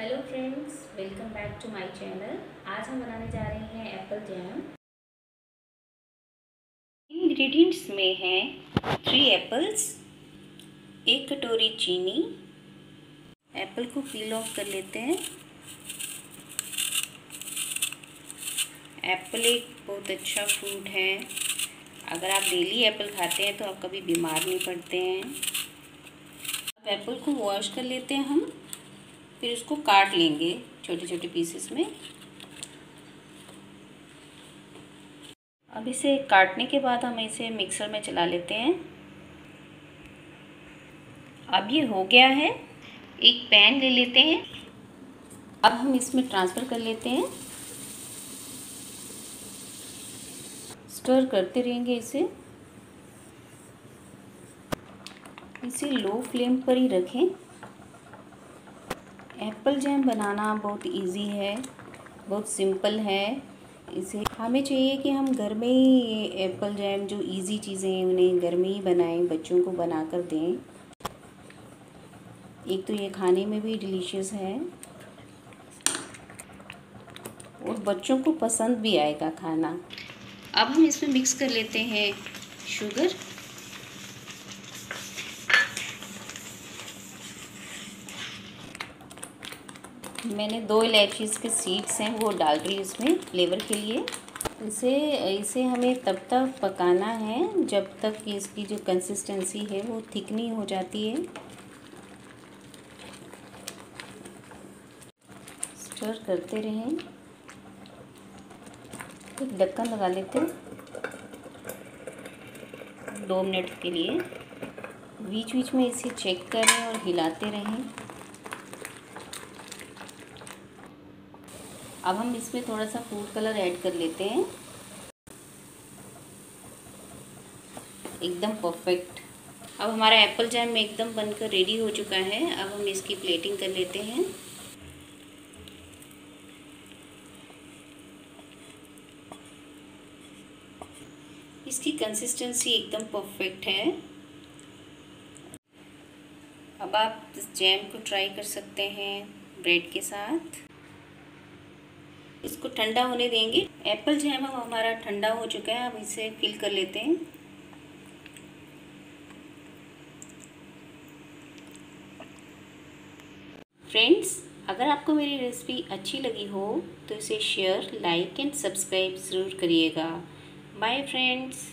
Hello friends welcome back to my channel आज हम बनाने जा रहे हैं एप्पल जैम इंग्रेडिएंट्स में हैं थ्री एप्पल्स एक कटोरी चीनी. एप्पल को पील ऑफ़ कर लेते हैं. एप्पल एक बहुत अच्छा फ्रूट है. अगर आप डेली एप्पल खाते हैं तो आप कभी बीमार नहीं पड़ते हैं. अब एप्पल को वॉश कर लेते हैं हम. फिर उसको काट लेंगे छोटे छोटे पीसेस में। अब इसे काटने के बाद हम इसे मिक्सर में चला लेते हैं। अब ये हो गया है, एक पैन ले लेते हैं। अब हम इसमें ट्रांसफ़र कर लेते हैं। स्टर करते रहेंगे इसे। इसे लो फ्लेम पर ही रखें। एप्पल जैम बनाना बहुत इजी है, बहुत सिंपल है। इसे हमें चाहिए कि हम घर में ही एप्पल जैम, जो इजी चीज़ें हैं, उन्हें घर में ही बनाएँ, बच्चों को बना कर दें। एक तो ये खाने में भी डिलीशियस है। और बच्चों को पसंद भी आएगा खाना। अब हम इसमें मिक्स कर लेते हैं शुगर मैंने दो इलायचीज़ के सीड्स हैं, वो डाल रही इसमें फ्लेवर के लिए। इसे इसे हमें तब तक पकाना है जब तक कि इसकी जो कंसिस्टेंसी है वो थिक नहीं हो जाती है। स्टर करते रहें। एक ढक्कन लगा लेते हैं। दो मिनट के लिए। बीच बीच में इसे चेक करें और हिलाते रहें। अब हम इसमें थोड़ा सा फ़ूड कलर ऐड कर लेते हैं। एकदम परफेक्ट अब हमारा एप्पल जैम एकदम बनकर रेडी हो चुका है। अब हम इसकी प्लेटिंग कर लेते हैं। इसकी कंसिस्टेंसी एकदम परफेक्ट है। अब आप इस जैम को ट्राई कर सकते हैं ब्रेड के साथ। इसको ठंडा होने देंगे। एप्पल जैम अब हमारा ठंडा हो चुका है, अब इसे फिल कर लेते हैं। फ्रेंड्स अगर आपको मेरी रेसिपी अच्छी लगी हो तो इसे शेयर लाइक एंड सब्सक्राइब ज़रूर करिएगा। Bye friends